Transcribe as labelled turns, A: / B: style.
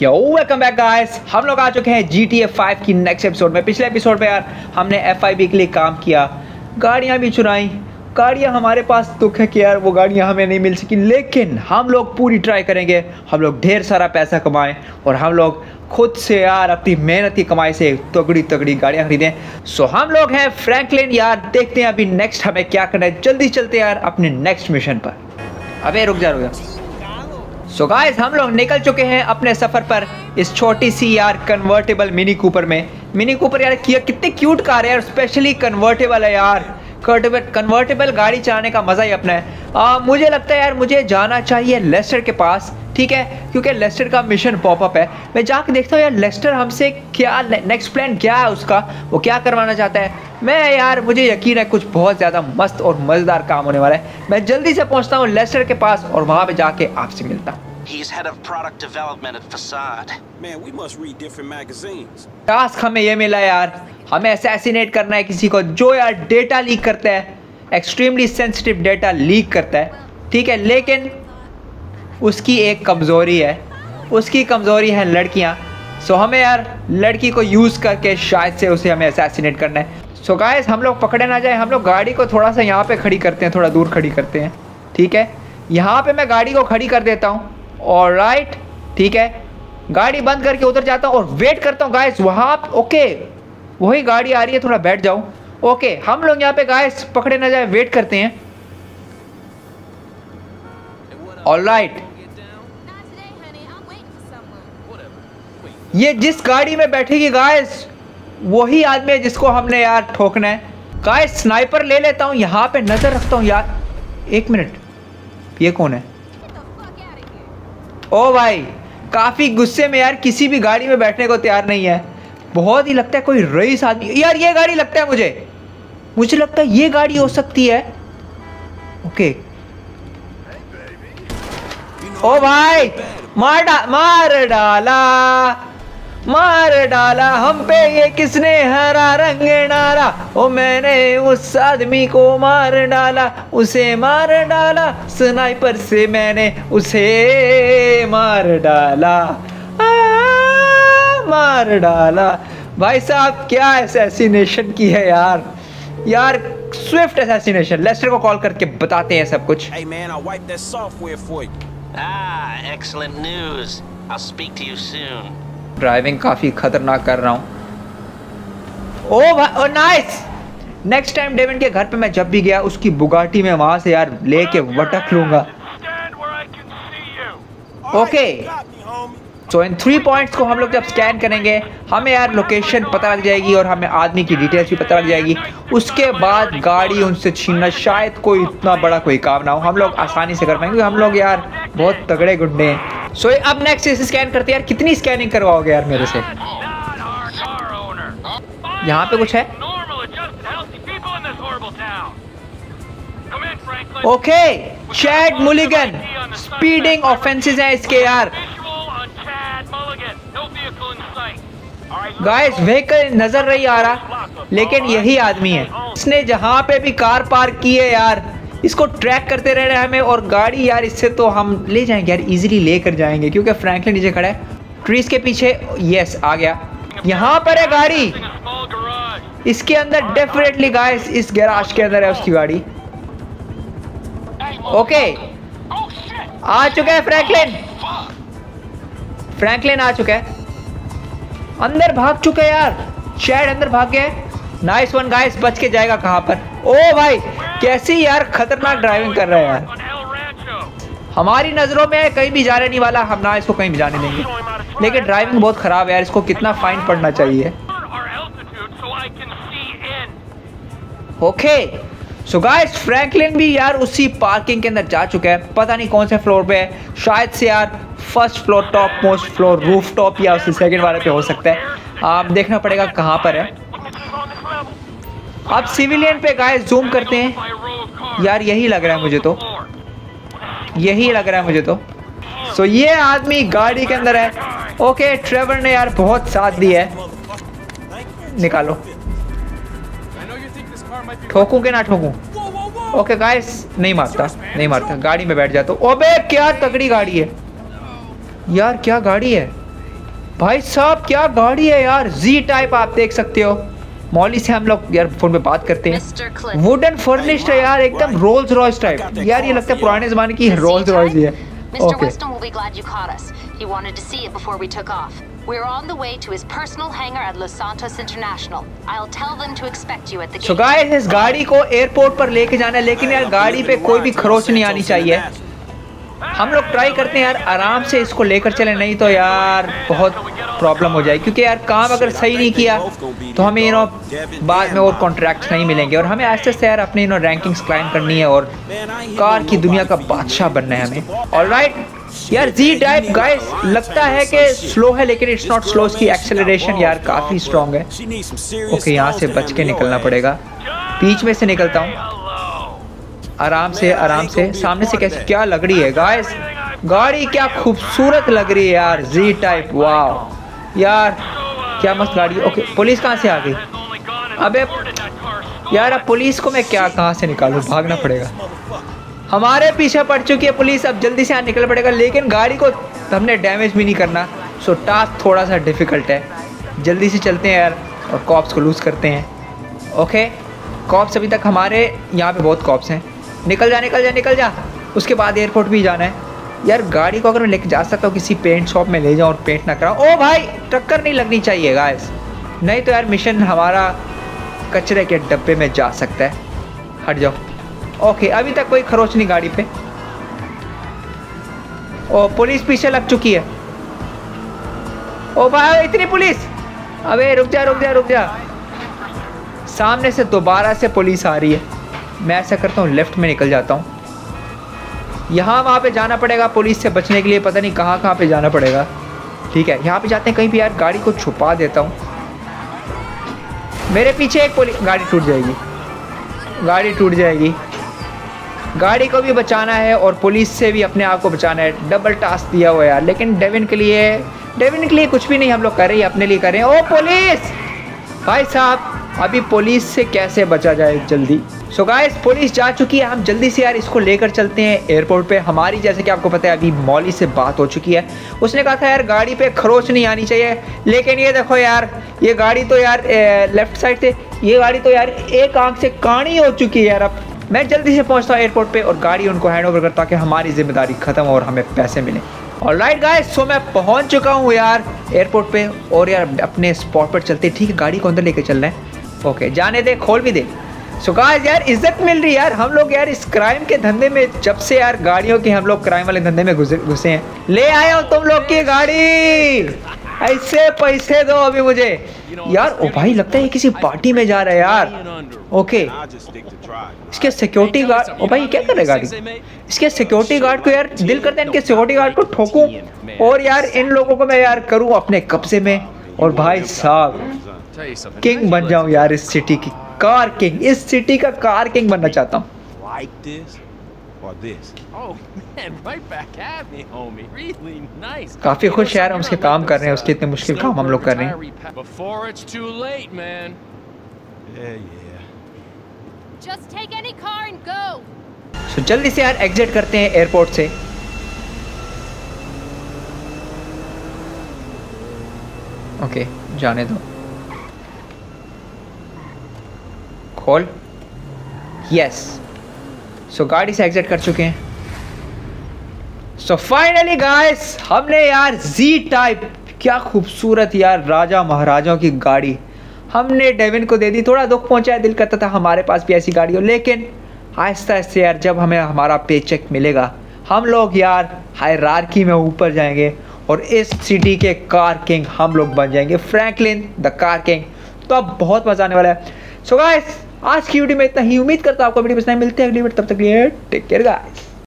A: Welcome back guys हम लोग आ चुके हैं जी टी एफ़ फाइव की नेक्स्ट एपिसोड में। पिछले एपिसोड में यार हमने एफ़ आई बी के लिए काम किया। गाड़ियाँ भी चुराई। गाड़ियाँ हमारे पास दुख है कि यार वो गाड़ियाँ हमें नहीं मिल सकी। लेकिन हम लोग पूरी ट्राई करेंगे। हम लोग ढेर सारा पैसा कमाएँ और हम लोग खुद से यार अपनी मेहनत की कमाई से तगड़ी तगड़ी गाड़ियाँ खरीदें। सो हम लोग हैं फ्रैंकलिन यार देखते हैं अभी नेक्स्ट हमें क्या करना है। जल्दी चलते यार अपने नेक्स्ट मिशन पर। अबे, रुक जा रुक जा। सो गाइस हम लोग निकल चुके हैं अपने सफ़र पर इस छोटी सी यार कन्वर्टेबल मिनी कूपर में। मिनी कूपर यार कितनी क्यूट कार है यार स्पेशली कन्वर्टेबल है यार। कन्वर्टेबल गाड़ी चलाने का मज़ा ही अपना है। आ, मुझे लगता है यार मुझे जाना चाहिए लेस्टर के पास ठीक है? क्योंकि लेस्टर का मिशन पॉपअप है। मैं जाके देखता हूँ यार लेस्टर हमसे क्या नेक्स्ट प्लान क्या है उसका? वो क्या करवाना चाहता है? मैं यार मुझे यकीन है कुछ बहुत ज़्यादा मस्त और मज़ेदार काम होने वाला है। मैं जल्दी से पहुँचता हूँ लेस्टर के पास और वहाँ पे जाके आपसे मिलता हूँ।
B: He's head of product development at Facade.
C: Man, we must read different magazines.
A: Task हमें ये मिला यार। हमें असैसिनेट करना है किसी को। जो यार डेटा लीक करता है एक्सट्रीमली सेंसिटिव डेटा लीक करता है ठीक है लेकिन उसकी एक कमज़ोरी है। उसकी कमज़ोरी है लड़कियाँ। सो हमें यार लड़की को यूज़ करके शायद से उसे हमें असैसिनेट करना है। सो गाइस हम लोग पकड़े ना जाए। हम लोग गाड़ी को थोड़ा सा यहाँ पे खड़ी करते हैं थोड़ा दूर खड़ी करते हैं। ठीक है? यहाँ पे मैं गाड़ी को खड़ी कर देता हूँ। और राइट ठीक है. गाड़ी बंद करके उधर जाता हूँ और वेट करता हूँ. गाइस वहाँ ओके वही गाड़ी आ रही है, थोड़ा बैठ जाऊँ ओके हम लोग यहाँ पे गाइस पकड़े ना जाए वेट करते हैं. All right. ये जिस गाड़ी में बैठेगी गाइस वही आदमी है जिसको हमने यार ठोकना है. गाइस स्नाइपर ले लेता हूँ. यहाँ पे नज़र रखता हूँ यार. एक मिनट. ये कौन है? ओ भाई, काफ़ी गुस्से में यार किसी भी गाड़ी में बैठने को तैयार नहीं है। बहुत ही लगता है कोई रईस आदमी यार, ये गाड़ी लगता है मुझे। मुझे लगता है ये गाड़ी हो सकती है। ओके। ओ भाई, मार डा मार डाला। मार डाला हम पे ये किसने? हरा रंग डाला ओ मैंने उस आदमी को मार डाला उसे मार डाला। स्नाइपर से मैंने उसे मार डाला। आ, मार डाला। भाई साहब क्या असैसिनेशन की है यार? यार स्विफ्ट असैसिनेशन लेस्टर को कॉल करके बताते हैं सब कुछ।
C: Hey, man,
A: ड्राइविंग काफ़ी खतरनाक कर रहा हूँ। ओ भाई ओ नाइस नेक्स्ट टाइम डेविन के घर पे मैं जब भी गया उसकी बुगाटी में वहाँ से यार लेके वटक लूँगा।
C: Homie.
A: सो इन थ्री पॉइंट्स को हम लोग जब स्कैन करेंगे हमें यार लोकेशन पता लग जाएगी और हमें आदमी की डिटेल्स भी पता लग जाएगी। उसके बाद गाड़ी उनसे छीनना शायद कोई इतना बड़ा कोई काम ना हो। हम लोग आसानी से कर पाएँगे हम लोग यार बहुत तगड़े गुंडे हैं। सो so, अब नेक्स्ट इसे स्कैन करते यार कितनी स्कैनिंग करवाओगे यार मेरे से? यहाँ पे कुछ है? Okay Chad Mulligan speeding offences है इसके यार। गाइस व्हीकल नज़र नहीं आ रहा लेकिन यही आदमी है। इसने जहाँ पे भी कार पार्क की है यार इसको ट्रैक करते रह रहे हमें और गाड़ी यार, इससे तो हम ले जाएँगे यार इजीली लेकर जाएँगे, क्योंकि फ्रैंकलिन नीचे खड़ा है। ट्रीज के पीछे यस आ गया। यहाँ पर है गाड़ी. इसके अंदर डेफिनेटली गाइस इस गैराज के अंदर है उसकी गाड़ी। ओके आ चुका है फ्रैंकलिन फ्रैंकलिन आ चुका है। अंदर भाग चुका है यार। शैड अंदर भाग गया नाइस वन गाइस बच के जाएगा कहाँ पर? ओ भाई, कैसी यार खतरनाक ड्राइविंग कर रहा है यार. हमारी नज़रों में कहीं भी जाने नहीं वाला, हम ना इसको कहीं भी जाने देंगे। लेकिन ड्राइविंग बहुत ख़राब है यार, इसको कितना फाइन पड़ना चाहिए. ओके सो गाइस फ्रैंकलिन भी यार उसी पार्किंग के अंदर जा चुका है। पता नहीं कौन से फ्लोर पे है। शायद से यार first floor top most floor roof top या उससे सेकंड वाले पे हो सकता है। आप देखना पड़ेगा कहाँ पर है। अब सिविलियन पे गाय जूम करते हैं. यार यही लग रहा है मुझे तो। यही लग रहा है मुझे तो। सो so, ये आदमी गाड़ी के अंदर है। ओके ट्रेवर ने यार बहुत साथ दिया है. निकालो. ठोकूं के ना ठोकूं! ओके गाइस नहीं मारता नहीं मारता। गाड़ी में बैठ जाता ओबे क्या तगड़ी गाड़ी है। यार क्या गाड़ी है। भाई साहब क्या गाड़ी है यार। जी टाइप आप देख सकते हो। मौली से हम लोग यार फ़ोन पे बात करते हैं वुडन फर्निश्ड है यार एकदम रोल्स रॉयस टाइप यार ये लगता है पुराने जमाने की रोल्स रॉयस है
D: Mr.
A: Okay
D: Weston will be glad you caught us. He wanted to see it before we took off. We're on the way to his personal hangar at Los Santos International. I'll tell them to expect you at the
A: so
D: gate.
A: Guys इस गाड़ी को airport पर लेके जाना है लेकिन यार गाड़ी पे कोई भी खरोच नहीं आनी चाहिए हम लोग ट्राई करते हैं यार आराम से इसको लेकर चले नहीं तो यार बहुत प्रॉब्लम हो जाए क्योंकि यार काम अगर सही नहीं किया तो हमें यू बाद में और कॉन्ट्रैक्ट नहीं मिलेंगे। और हमें आस्ते आस्ते यार अपने यू रैंकिंग्स क्लाइम करनी है और कार की दुनिया का बादशाह बनना है हमें। और राइट यार जी टाइप गाइस लगता है कि स्लो है, लेकिन इट्स नॉट स्लो इसकी एक्सेलरेशन यार काफ़ी स्ट्रॉन्ग है। ओके यहाँ से बच के निकलना पड़ेगा। बीच में से निकलता हूँ। आराम से आराम से। सामने से कैसे, क्या लग रही है गाइस गाड़ी क्या खूबसूरत लग रही है यार जी टाइप वाह यार, क्या मस्त गाड़ी। ओके पुलिस कहाँ से आ गई? अबे, यार, अब पुलिस को मैं क्या कहाँ से निकालूं? भागना पड़ेगा। हमारे पीछे पड़ चुकी है पुलिस अब जल्दी से यहाँ निकल पड़ेगा। लेकिन गाड़ी को हमने डैमेज भी नहीं करना। सो टास्क थोड़ा सा डिफ़िकल्ट है। जल्दी से चलते हैं यार, और कॉप्स को लूज़ करते हैं। ओके कॉप्स अभी तक हमारे यहाँ पे बहुत कॉप्स हैं। निकल जा निकल जा निकल जा। उसके बाद एयरपोर्ट भी जाना है। यार, गाड़ी को अगर मैं लेके जा सकता हूँ किसी पेंट शॉप में ले जाऊँ और पेंट ना कराऊँ। ओ भाई, टक्कर नहीं लगनी चाहिए गाइस नहीं तो यार मिशन हमारा कचरे के डब्बे में जा सकता है। हट जाओ। ओके अभी तक कोई खरोच नहीं गाड़ी पे। ओ, पुलिस पीछे लग चुकी है। ओ भाई, इतनी पुलिस! अबे, रुक जा रुक जा रुक जा। सामने से दोबारा से पुलिस आ रही है। मैं ऐसा करता हूँ लेफ़्ट में निकल जाता हूँ। यहाँ वहाँ पे जाना पड़ेगा पुलिस से बचने के लिए, पता नहीं कहाँ कहाँ पे जाना पड़ेगा। ठीक है, यहाँ पे जाते हैं कहीं भी यार, गाड़ी को छुपा देता हूँ। मेरे पीछे एक पुलिस गाड़ी टूट जाएगी। गाड़ी टूट जाएगी। गाड़ी को भी बचाना है और पुलिस से भी अपने आप को बचाना है। डबल टास्क दिया हुआ यार, लेकिन डेविन के लिए, डेविन के लिए कुछ भी नहीं हम लोग कर रहे अपने लिए कर। रहे हैं ओ पुलिस! भाई साहब अभी पुलिस से कैसे बचा जाए जल्दी? सो so गाइस पुलिस जा चुकी है, हम जल्दी से यार इसको लेकर चलते हैं एयरपोर्ट पे। हमारी, जैसे कि आपको पता है, अभी मौली से बात हो चुकी है। उसने कहा था, यार, गाड़ी पे खरोच नहीं आनी चाहिए। लेकिन ये देखो यार, ये गाड़ी तो यार लेफ़्ट साइड से, ये गाड़ी तो यार एक आँख से काणी हो चुकी है यार अब। मैं जल्दी से पहुँचता हूँ एयरपोर्ट पे और गाड़ी उनको हैंड ओवर करता ताकि हमारी ज़िम्मेदारी खत्म हो और हमें पैसे मिले। और राइट गाइस सो मैं पहुँच चुका हूँ यार एयरपोर्ट पे और यार अपने स्पॉट पर चलते ठीक है, गाड़ी को अंदर लेके चल रहे हैं। ओके जाने दे, खोल भी दे। सो गाइस यार, इज़्ज़त मिल रही यार। हम लोग यार इस क्राइम के धंधे में, जब से यार गाड़ियों के हम लोग क्राइम वाले धंधे में घुसे हैं। ले आए हो तुम लोग की गाड़ी। ऐसे पैसे दो अभी मुझे। यार, ओ भाई, लगता है ये किसी पार्टी में जा रहा है यार। ओके इसके सिक्योरिटी गार्ड ओ भाई क्या कर रहा गाड़ी? इसके सिक्योरिटी गार्ड को यार दिल करता है इनके सिक्योरिटी गार्ड को ठोकूं। और यार, इन लोगों को मैं यार करूँ अपने कब्जे में। और भाई साहब किंग बन जाऊँ यार इस सिटी की कार किंग इस सिटी का कार किंग बनना चाहता हूँ
C: Like this or this?
E: Oh man, right back at me, homie. Really nice.
A: काफ़ी खुश यार हम उसके काम कर रहे हैं उसके इतने मुश्किल काम हम लोग कर रहे हैं
E: Before it's too late, man.
C: Yeah, yeah.
F: Just take any car and go.
A: तो जल्दी से यार एग्जिट करते हैं एयरपोर्ट से ओके okay, जाने दो खोल यस सो गाड़ी से एग्जिट कर चुके हैं। सो फाइनली गाइस हमने यार जी टाइप क्या खूबसूरत यार राजा महाराजाओं की गाड़ी। हमने डेविन को दे दी, थोड़ा दुख पहुँचाया, दिल करता था हमारे पास भी ऐसी गाड़ी हो, लेकिन आहिस्ता आहिस्ता यार, जब हमें हमारा पे चेक मिलेगा, हम लोग यार हायरार्की में ऊपर जाएँगे और इस सिटी के कार किंग हम लोग बन जाएँगे। फ्रैंकलिन द कार किंग तो अब बहुत मज़ा आने वाला है। सो गाइस आज की वीडियो में इतना ही। उम्मीद करता हूँ आपको वीडियो पसंद मिलते हैं अगली वीडियो तब तक लिए टेक केयर गाइस